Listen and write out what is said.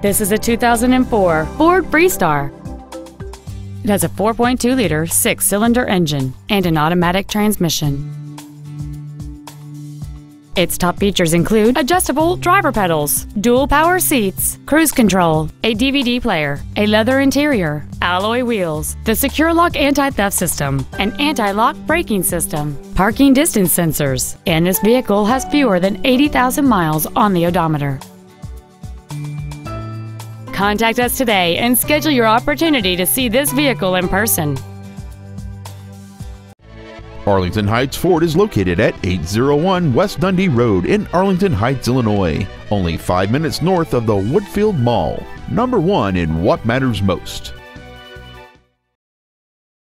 This is a 2004 Ford Freestar. It has a 4.2 liter six cylinder engine and an automatic transmission. Its top features include adjustable driver pedals, dual power seats, cruise control, a DVD player, a leather interior, alloy wheels, the secure lock anti-theft system, an anti-lock braking system, parking distance sensors, and this vehicle has fewer than 80,000 miles on the odometer. Contact us today and schedule your opportunity to see this vehicle in person. Arlington Heights Ford is located at 801 West Dundee Road in Arlington Heights, Illinois, only five minutes north of the Woodfield Mall, number one in what matters most.